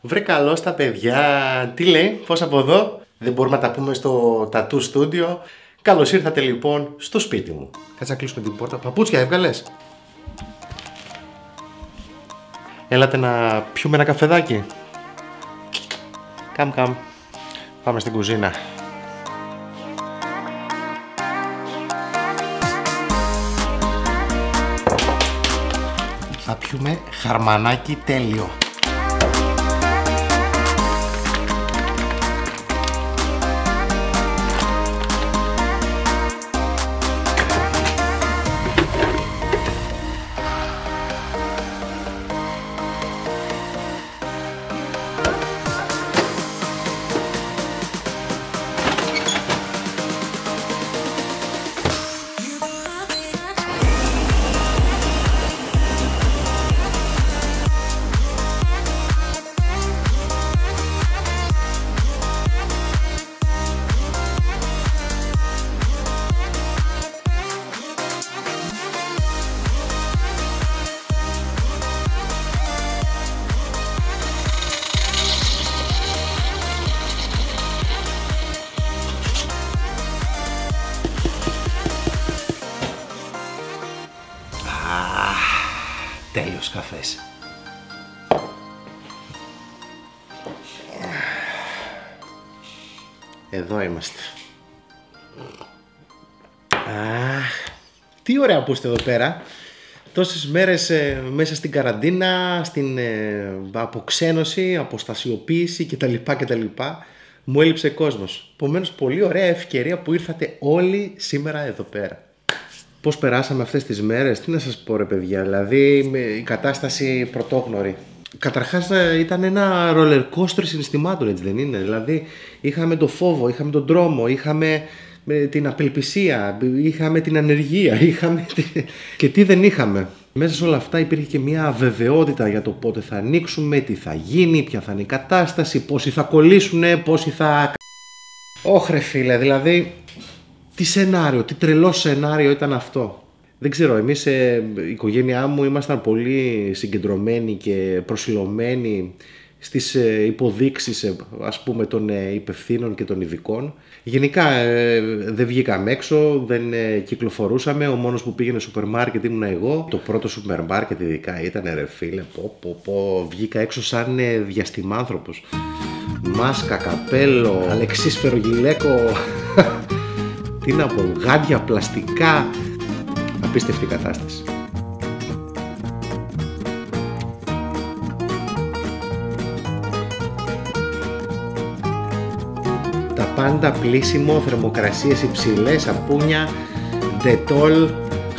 Βρε καλό στα παιδιά. Τι λέει, πώς από εδώ. Δεν μπορούμε να τα πούμε στο Tattoo Studio. Καλώς ήρθατε λοιπόν στο σπίτι μου. Κάτσε να κλείσουμε την πόρτα. Παπούτσια έβγαλες; Έλατε να πιούμε ένα καφεδάκι; Καμ καμ. Πάμε στην κουζίνα. Θα πιούμε χαρμανάκι τέλειο. Καφές. Εδώ είμαστε. Αχ, τι ωραία που είστε εδώ πέρα. Τόσες μέρες ε, μέσα στην καραντίνα, στην ε, αποξένωση, αποστασιοποίηση κτλ. κτλ. Μου έλειψε κόσμος. Επομένως, πολύ ωραία ευκαιρία που ήρθατε όλοι σήμερα εδώ πέρα. Πώς περάσαμε αυτές τις μέρες, τι να σας πω ρε παιδιά, δηλαδή με- η κατάσταση πρωτόγνωρη. Καταρχάς ε, ήταν ένα roller coaster συναισθημάτων έτσι δεν είναι, δηλαδή είχαμε το φόβο, είχαμε τον τρόμο, είχαμε ε, την απελπισία, είχαμε την ανεργία, είχαμε τη- και τι δεν είχαμε; Μέσα σε όλα αυτά υπήρχε και μια αβεβαιότητα για το πότε θα ανοίξουμε, τι θα γίνει, ποια θα είναι η κατάσταση, πόσοι θα κολλήσουν, πόσοι θα... Όχι ρε φίλε, δηλαδή τι σενάριο, τι τρελό σενάριο ήταν αυτό; Δεν ξέρω, εμείς ε, η οικογένειά μου ήμασταν πολύ συγκεντρωμένοι και προσιλωμένοι στις ε, υποδείξεις ε, ας πούμε των ε, υπευθύνων και των ειδικών. Γενικά ε, δεν βγήκαμε έξω, δεν ε, κυκλοφορούσαμε, ο μόνος που πήγαινε σούπερ μάρκετ ήμουν εγώ. Το πρώτο σούπερ μάρκετ ειδικά ήταν ρε φίλε, πω, πω, πω, βγήκα έξω σαν ε, διαστημάνθρωπος. Μάσκα, καπέλο, αλεξίσφαιρο γυλαίκο, τι να πω, γάντια, πλαστικά. Απίστευτη κατάσταση. Τα πάντα πλήσιμο, θερμοκρασίες υψηλές, σαπούνια, ντετόλ,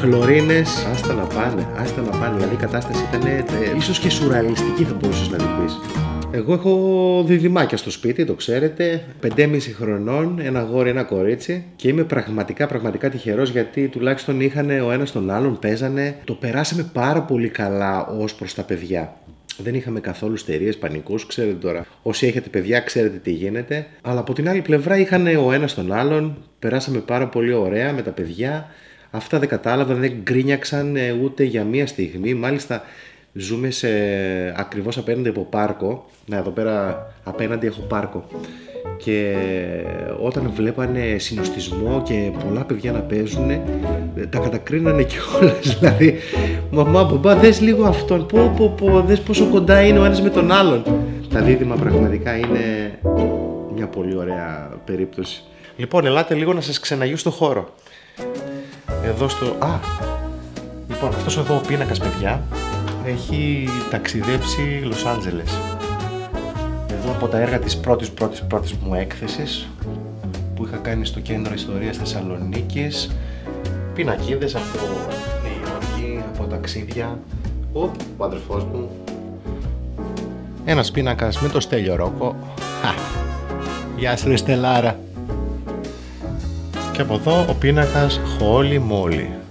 χλωρίνες. Άστα να πάνε, άστα να πάνε. Δηλαδή η κατάσταση ήταν ε, ίσως και σουρεαλιστική θα μπορούσες να την πεις. Εγώ έχω διδυμάκια στο σπίτι, το ξέρετε. 5,5 χρονών, ένα γόρι, ένα κορίτσι. Και είμαι πραγματικά, πραγματικά τυχερός γιατί τουλάχιστον είχαν ο ένας τον άλλον, παίζανε. Το περάσαμε πάρα πολύ καλά ως προς τα παιδιά. Δεν είχαμε καθόλου στερείες, πανικούς, ξέρετε τώρα. Όσοι έχετε παιδιά, ξέρετε τι γίνεται. Αλλά από την άλλη πλευρά είχαν ο ένας τον άλλον. Περάσαμε πάρα πολύ ωραία με τα παιδιά. Αυτά δεν κατάλαβαν, δεν γκρίνιαξαν ε, ούτε για μία στιγμή. Μάλιστα, ζούμε σε ακριβώς απέναντι από πάρκο. Να, εδώ πέρα απέναντι έχω πάρκο. Και όταν βλέπανε συνοστισμό και πολλά παιδιά να παίζουν, ε, τα κατακρίνανε κιόλα. Δηλαδή, μαμά, μπαμπά, δες λίγο αυτόν. Πω, πω, πω, δες πόσο κοντά είναι ο ένας με τον άλλον. Τα δίδυμα πραγματικά είναι μια πολύ ωραία περίπτωση. Λοιπόν, ελάτε λίγο να σας ξεναγιώ στο χώρο. Εδώ στο... Α, λοιπόν, αυτός εδώ ο πίνακας, παιδιά, έχει ταξιδέψει Λος Άντζελες. Εδώ από τα έργα της πρώτης πρώτης πρώτης μου έκθεσης που είχα κάνει στο Κέντρο Ιστορίας Θεσσαλονίκης πινακίδες από Νέα Υόρκη, από ταξίδια ο, ο αδερφός μου ένας πίνακας με το Στέλιο Ρόκο Χα. Γεια σου ρε Στελάρα και από εδώ ο πίνακας Holy Moly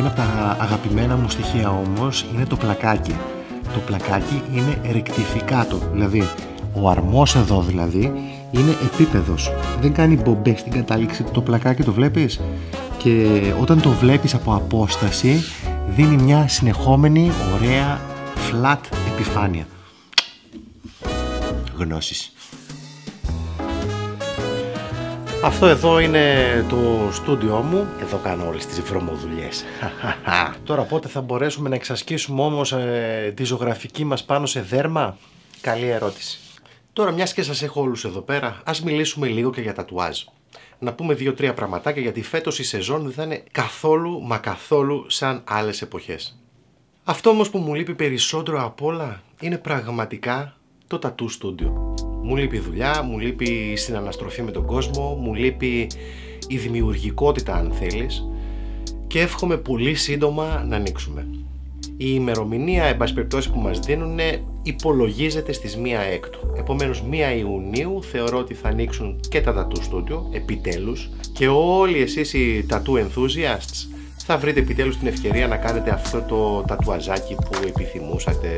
Ένα από τα αγαπημένα μου στοιχεία όμως είναι το πλακάκι. Το πλακάκι είναι ρεκτιφικάτο, δηλαδή ο αρμός εδώ δηλαδή είναι επίπεδος. Δεν κάνει μπομπέ στην κατάληξη το πλακάκι, το βλέπεις; Και όταν το βλέπεις από απόσταση δίνει μια συνεχόμενη, ωραία, flat επιφάνεια. Γνώσεις. Αυτό εδώ είναι το στούντιό μου. Εδώ κάνω όλες τις βρωμοδουλειές. Τώρα πότε θα μπορέσουμε να εξασκήσουμε όμως ε, τη ζωγραφική μας πάνω σε δέρμα; Καλή ερώτηση. Τώρα μιας και σας έχω όλους εδώ πέρα, ας μιλήσουμε λίγο και για τατουάζ. Να πούμε δύο-τρία πραγματάκια γιατί φέτος η σεζόν δεν θα είναι καθόλου μα καθόλου σαν άλλες εποχές. Αυτό όμως που μου λείπει περισσότερο απ' όλα είναι πραγματικά το τατού στούντιο. Μου λείπει η δουλειά, μου λείπει η συναναστροφή με τον κόσμο, μου λείπει η δημιουργικότητα αν θέλεις και εύχομαι πολύ σύντομα να ανοίξουμε. Η ημερομηνία εν που μας δίνουν υπολογίζεται στις 1 έκτου. Επομένως 1 Ιουνίου θεωρώ ότι θα ανοίξουν και τα tattoo studio επιτέλους και όλοι εσείς οι tattoo enthusiasts θα βρείτε επιτέλους την ευκαιρία να κάνετε αυτό το τατουαζάκι που επιθυμούσατε.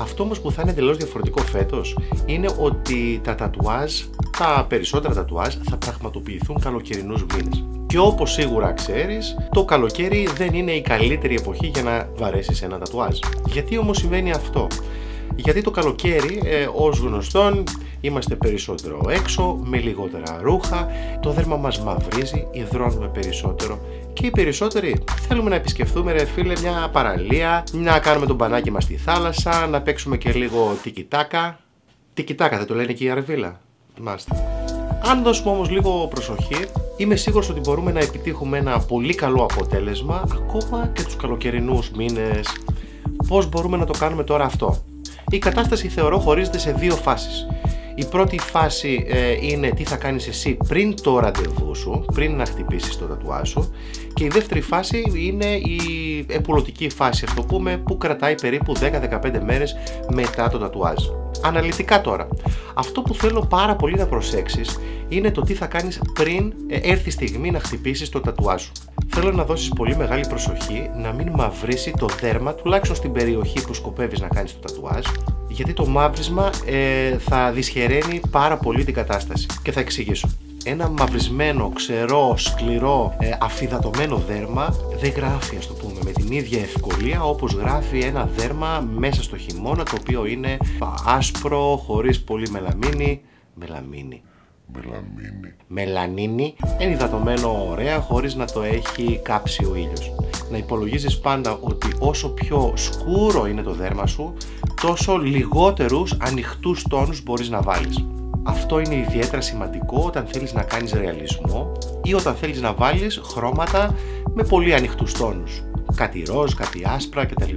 Αυτό όμως που θα είναι τελώς διαφορετικό φέτος είναι ότι τα τατουάζ, τα περισσότερα τατουάζ θα πραγματοποιηθούν καλοκαιρινούς μήνες. Και όπως σίγουρα ξέρεις, το καλοκαίρι δεν είναι η καλύτερη εποχή για να βαρέσεις ένα τατουάζ. Γιατί όμως συμβαίνει αυτό; Γιατί το καλοκαίρι, ε, ως γνωστόν, είμαστε περισσότερο έξω, με λιγότερα ρούχα, το δέρμα μας μαυρίζει, υδρώνουμε περισσότερο και οι περισσότεροι θέλουμε να επισκεφθούμε ρε φίλε μια παραλία, να κάνουμε τον πανάκι μας στη θάλασσα, να παίξουμε και λίγο τικιτάκα. Τικιτάκα δεν το λένε και η Αρβίλα. Μάστε. Αν δώσουμε όμως λίγο προσοχή, είμαι σίγουρος ότι μπορούμε να επιτύχουμε ένα πολύ καλό αποτέλεσμα ακόμα και τους καλοκαιρινούς μήνες. Πώς μπορούμε να το κάνουμε τώρα αυτό; Η κατάσταση θεωρώ χωρίζεται σε δύο φάσεις. Η πρώτη φάση ε, είναι τι θα κάνεις εσύ πριν το ραντεβού σου, πριν να χτυπήσεις το τατουά σου και η δεύτερη φάση είναι η επουλωτική φάση, ας το πούμε, που κρατάει περίπου 10-15 μέρες μετά το τατουάζ. Αναλυτικά τώρα, αυτό που θέλω πάρα πολύ να προσέξεις είναι το τι θα κάνεις πριν ε, έρθει η στιγμή να χτυπήσεις το τατουάζ σου. Θέλω να δώσεις πολύ μεγάλη προσοχή να μην μαυρίσει το δέρμα, τουλάχιστον στην περιοχή που σκοπεύεις να κάνεις το τατουάζ, γιατί το μαύρισμα ε, θα δυσχεραίνει πάρα πολύ την κατάσταση και θα εξηγήσω. Ένα μαυρισμένο, ξερό, σκληρό, ε, αφιδατωμένο δέρμα δεν γράφει ας το πούμε με την ίδια ευκολία όπως γράφει ένα δέρμα μέσα στο χειμώνα το οποίο είναι άσπρο, χωρίς πολύ μελαμίνη, μελαμίνη. Μελαμίνη. Μελανίνη, ενυδατωμένο ωραία χωρίς να το έχει κάψει ο ήλιος. Να υπολογίζεις πάντα ότι όσο πιο σκούρο είναι το δέρμα σου, τόσο λιγότερους ανοιχτούς τόνους μπορείς να βάλεις. Αυτό είναι ιδιαίτερα σημαντικό όταν θέλεις να κάνεις ρεαλισμό ή όταν θέλεις να βάλεις χρώματα με πολύ ανοιχτούς τόνους. Κάτι ροζ, κάτι άσπρα κτλ.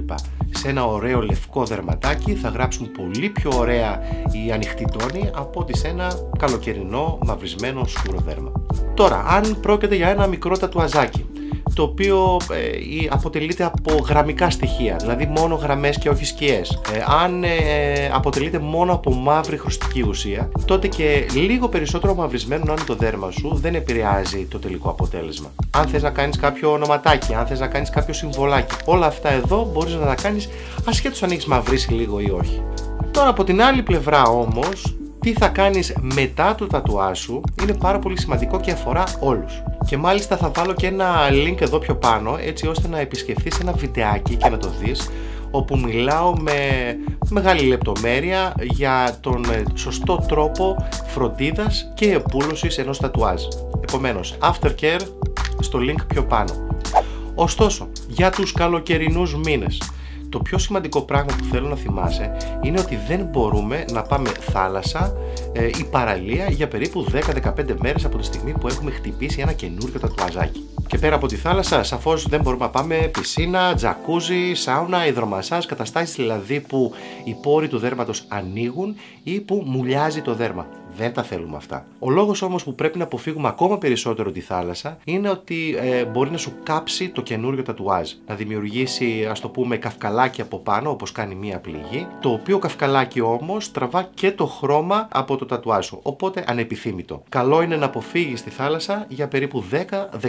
Σε ένα ωραίο λευκό δερματάκι θα γράψουν πολύ πιο ωραία οι ανοιχτοί τόνοι από ότι σε ένα καλοκαιρινό μαυρισμένο σκούρο δέρμα. Τώρα, αν πρόκειται για ένα μικρό τατουαζάκι, το οποίο ε, αποτελείται από γραμμικά στοιχεία, δηλαδή μόνο γραμμές και όχι σκιές. Ε, αν ε, αποτελείται μόνο από μαύρη χρωστική ουσία, τότε και λίγο περισσότερο μαυρισμένο να είναι το δέρμα σου δεν επηρεάζει το τελικό αποτέλεσμα. Αν θες να κάνεις κάποιο ονοματάκι, αν θες να κάνεις κάποιο συμβολάκι, όλα αυτά εδώ μπορείς να τα κάνεις ασχέτως αν έχεις μαυρίσει λίγο ή όχι. Τώρα από την άλλη πλευρά όμως, τι θα κάνεις μετά το τατουά σου είναι πάρα πολύ σημαντικό και αφορά όλους. Και μάλιστα θα βάλω και ένα link εδώ πιο πάνω έτσι ώστε να επισκεφθείς ένα βιντεάκι και να το δεις όπου μιλάω με μεγάλη λεπτομέρεια για τον ε, σωστό τρόπο φροντίδας και επούλωσης ενός τατουάζ. Επομένως, aftercare στο link πιο πάνω. Ωστόσο, για τους καλοκαιρινούς μήνες, το πιο σημαντικό πράγμα που θέλω να θυμάσαι είναι ότι δεν μπορούμε να πάμε θάλασσα ε, ή παραλία για περίπου 10-15 μέρες από τη στιγμή που έχουμε χτυπήσει ένα καινούριο τατουαζάκι. Και πέρα από τη θάλασσα, σαφώς δεν μπορούμε να πάμε πισίνα, τζακούζι, σάουνα, υδρομασάζ, καταστάσεις δηλαδή που οι πόροι του δέρματος ανοίγουν ή που μουλιάζει το δέρμα. Δεν τα θέλουμε αυτά. Ο λόγος όμως που πρέπει να αποφύγουμε ακόμα περισσότερο τη θάλασσα είναι ότι ε, μπορεί να σου κάψει το καινούριο τατουάζ. Να δημιουργήσει, ας το πούμε, καυκαλάκι από πάνω, όπως κάνει μία πληγή. Το οποίο καυκαλάκι όμως τραβά και το χρώμα από το τατουάζ σου. Οπότε ανεπιθύμητο. Καλό είναι να αποφύγεις τη θάλασσα για περίπου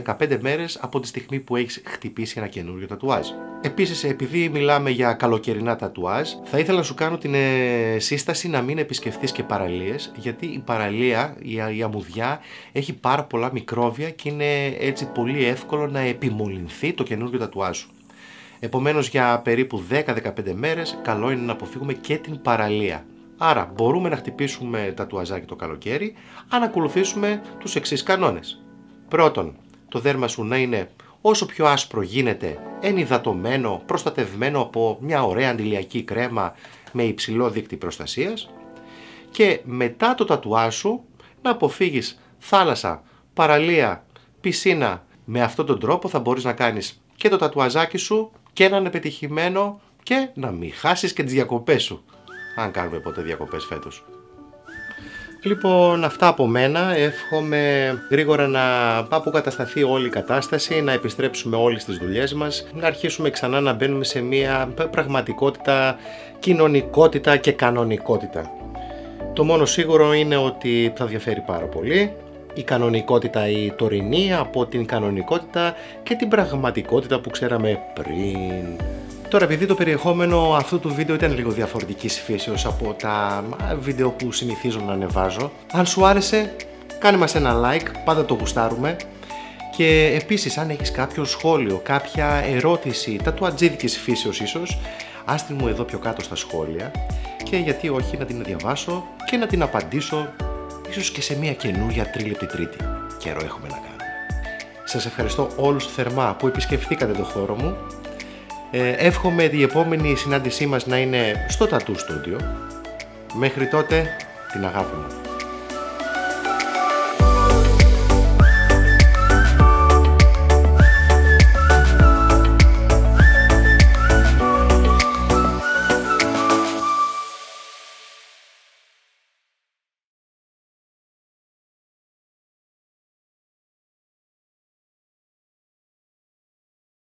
10-15 μέρες από τη στιγμή που έχεις χτυπήσει ένα καινούριο τατουάζ. Επίσης, επειδή μιλάμε για καλοκαιρινά τατουάζ, θα ήθελα να σου κάνω την ε, σύσταση να μην επισκεφθείς και παραλίες, γιατί η παραλία, η, η αμμουδιά, έχει πάρα πολλά μικρόβια και είναι έτσι πολύ εύκολο να επιμολυνθεί το καινούργιο τατουάζ σου. Επομένως, για περίπου 10-15 μέρες, καλό είναι να αποφύγουμε και την παραλία. Άρα, μπορούμε να χτυπήσουμε τατουαζάκι το καλοκαίρι αν ακολουθήσουμε τους εξής κανόνες. Πρώτον, το δέρμα σου να είναι όσο πιο άσπρο γίνεται, ενυδατωμένο, προστατευμένο από μια ωραία αντιλιακή κρέμα με υψηλό δίκτυ προστασίας και μετά το τατουάζ σου να αποφύγεις θάλασσα, παραλία, πισίνα. Με αυτόν τον τρόπο θα μπορείς να κάνεις και το τατουαζάκι σου και έναν επιτυχημένο και να μην χάσεις και τις διακοπές σου. Αν κάνουμε ποτέ διακοπές φέτος. Λοιπόν, αυτά από μένα. Εύχομαι γρήγορα να αποκατασταθεί όλη η κατάσταση, να επιστρέψουμε όλοι στις δουλειές μας, να αρχίσουμε ξανά να μπαίνουμε σε μια πραγματικότητα, κοινωνικότητα και κανονικότητα. Το μόνο σίγουρο είναι ότι θα διαφέρει πάρα πολύ. Η κανονικότητα η τωρινή από την κανονικότητα και την πραγματικότητα που ξέραμε πριν. Τώρα επειδή το περιεχόμενο αυτού του βίντεο ήταν λίγο διαφορετικής φύσεως από τα βίντεο που συνηθίζω να ανεβάζω, αν σου άρεσε κάνε μας ένα like, πάντα το γουστάρουμε. Και επίσης αν έχεις κάποιο σχόλιο, κάποια ερώτηση, τα του ατζίδικης φύσεως ίσως, άστη μου εδώ πιο κάτω στα σχόλια και γιατί όχι να την διαβάσω και να την απαντήσω ίσως και σε μια καινούρια τρίλεπτη τρίτη. Καιρό έχουμε να κάνουμε. Σας ευχαριστώ όλους θερμά που επισκεφθήκατε το χώρο μου ε, εύχομαι η επόμενη συνάντησή μας να είναι στο Tattoo Studio. Μέχρι τότε, την αγάπη μου.